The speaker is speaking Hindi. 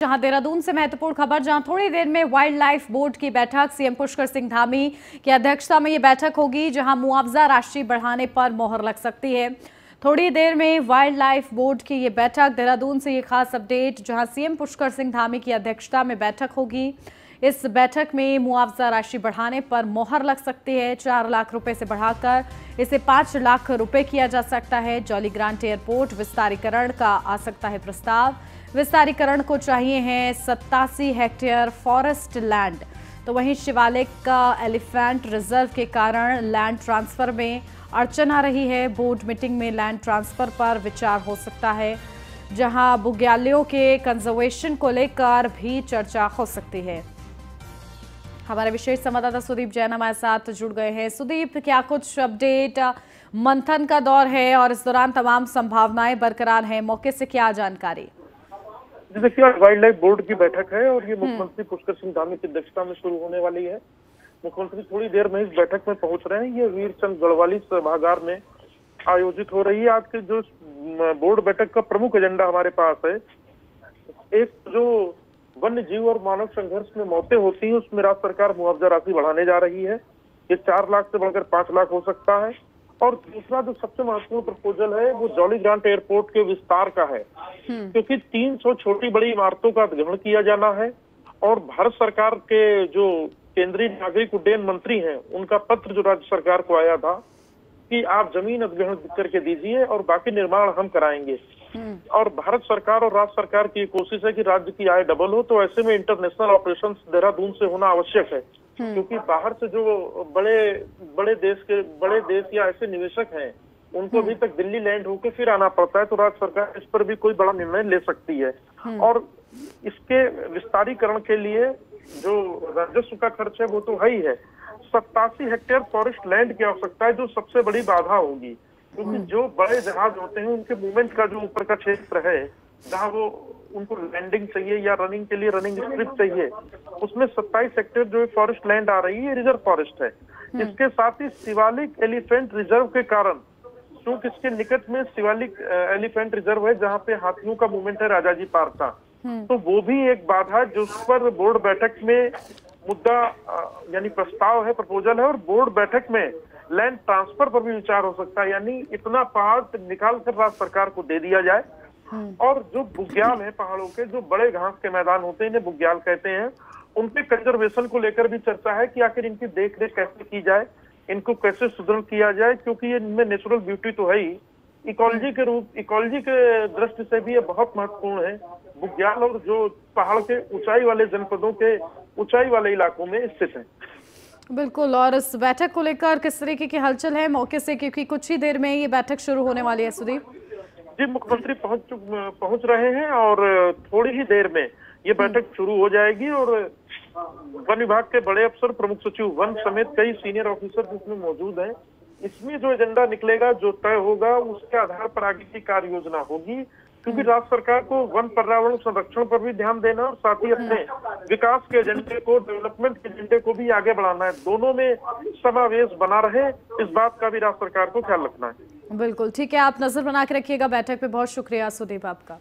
जहाँ देहरादून से महत्वपूर्ण खबर, जहाँ थोड़ी देर में वाइल्ड लाइफ बोर्ड की बैठक, सीएम पुष्कर सिंह धामी की अध्यक्षता में ये बैठक होगी, जहाँ मुआवजा राशि बढ़ाने पर मोहर लग सकती है। थोड़ी देर में वाइल्ड लाइफ बोर्ड की ये बैठक, देहरादून से ये खास अपडेट, जहाँ सीएम पुष्कर सिंह धामी की अध्यक्षता में बैठक होगी। इस बैठक में मुआवजा राशि बढ़ाने पर मोहर लग सकती है। चार लाख रुपए से बढ़ाकर इसे पाँच लाख रुपए किया जा सकता है। जॉली ग्रांट एयरपोर्ट विस्तारीकरण का आ सकता है प्रस्ताव। विस्तारीकरण को चाहिए हैं सत्तासी हेक्टेयर फॉरेस्ट लैंड। तो वहीं शिवालिक का एलिफेंट रिज़र्व के कारण लैंड ट्रांसफ़र में अड़चन आ रही है। बोर्ड मीटिंग में लैंड ट्रांसफ़र पर विचार हो सकता है, जहाँ बुग्यालियों के कंजर्वेशन को लेकर भी चर्चा हो सकती है। हमारे विशेष संवाददाता सुदीप जैन हमारे साथ जुड़ गए हैं। सुदीप क्या कुछ अपडेट मंथन का दौर है और इस दौरान तमाम संभावनाएँ बरकरार हैं। मौके से क्या जानकारी? जी देखिए आज वाइल्ड लाइफ बोर्ड की बैठक है और ये मुख्यमंत्री पुष्कर सिंह धामी की अध्यक्षता में शुरू होने वाली है। मुख्यमंत्री थोड़ी देर में इस बैठक में पहुँच रहे हैं। ये वीरचंद गढ़वाली सभागार में आयोजित हो रही है। आज के जो बोर्ड बैठक का प्रमुख एजेंडा हमारे पास है। एक जो वन्य जीव और मानव संघर्ष में मौतें होती हैं उसमें राज्य सरकार मुआवजा राशि बढ़ाने जा रही है। ये चार लाख से बढ़कर पाँच लाख हो सकता है। और दूसरा जो सबसे महत्वपूर्ण प्रपोजल है वो जॉली ग्रांट एयरपोर्ट के विस्तार का है। क्योंकि 300 छोटी बड़ी इमारतों का अधिग्रहण किया जाना है और भारत सरकार के जो केंद्रीय नागरिक उड्डयन मंत्री हैं उनका पत्र जो राज्य सरकार को आया था कि आप ज़मीन अधिग्रहण करके दीजिए और बाकी निर्माण हम कराएँगे। और भारत सरकार और राज्य सरकार की कोशिश है कि राज्य की आय डबल हो तो ऐसे में इंटरनेशनल ऑपरेशन देहरादून से होना आवश्यक है। क्योंकि बाहर से जो बड़े बड़े देश के बड़े देश या ऐसे निवेशक हैं उनको अभी तक दिल्ली लैंड होकर फिर आना पड़ता है तो राज्य सरकार इस पर भी कोई बड़ा निर्णय ले सकती है। और इसके विस्तारीकरण के लिए जो राजस्व का खर्च है वो तो है ही है। सत्तासी हेक्टेयर फॉरेस्ट लैंड की आवश्यकता है जो सबसे बड़ी बाधा होगी। क्योंकि जो बड़े जहाज़ होते हैं उनके मूवमेंट का जो ऊपर का क्षेत्र है जहाँ वो उनको लैंडिंग चाहिए या रनिंग के लिए रनिंग स्ट्रिप चाहिए उसमें 27 हेक्टेयर जो फॉरेस्ट लैंड आ रही है रिज़र्व फॉरेस्ट है। इसके साथ ही शिवालिक एलिफेंट रिज़र्व के कारण क्योंकि इसके निकट में शिवालिक एलिफेंट रिज़र्व है जहाँ पे हाथियों का मूवमेंट है राजाजी पार्क का तो वो भी एक बाधा है जिस पर बोर्ड बैठक में मुद्दा यानी प्रस्ताव है प्रपोजल है और बोर्ड बैठक में लैंड ट्रांसफ़र पर भी विचार हो सकता है यानी इतना पहाड़ निकाल कर राज्य सरकार को दे दिया जाए। और जो बुग्याल है पहाड़ों के जो बड़े घास के मैदान होते हैं इन्हें बुग्याल कहते हैं उनके कंजर्वेशन को लेकर भी चर्चा है कि आखिर इनकी देख रेख कैसे की जाए इनको कैसे सुदृढ़ किया जाए क्योंकि ये इनमें नेचुरल ब्यूटी तो है ही। इकोलॉजी के रूप इकोलॉजी के दृष्टि से भी ये बहुत महत्वपूर्ण है। बुग्याल और जो पहाड़ के ऊंचाई वाले जनपदों के ऊंचाई वाले इलाकों में स्थित है। बिल्कुल और इस बैठक को लेकर किस तरीके की हलचल है? मौके से क्योंकि कुछ ही देर में ये बैठक शुरू होने वाली है सुदीप। जी मुख्यमंत्री पहुँच पहुँच रहे हैं और थोड़ी ही देर में ये बैठक शुरू हो जाएगी और वन विभाग के बड़े अफसर प्रमुख सचिव वन समेत कई सीनियर ऑफिसर जिसमें मौजूद हैं। इसमें जो एजेंडा निकलेगा जो तय होगा उसके आधार पर आगे की कार्य योजना होगी। क्योंकि राज्य सरकार को वन पर्यावरण संरक्षण पर भी ध्यान देना और साथ ही अपने विकास के एजेंडे को, डेवलपमेंट के एजेंडे को भी आगे बढ़ाना है। दोनों में समावेश बना रहे, इस बात का भी राज्य सरकार को ख्याल रखना है। बिल्कुल, ठीक है, आप नज़र बना के रखिएगा, बैठक पे बहुत शुक्रिया, सुदीप आपका।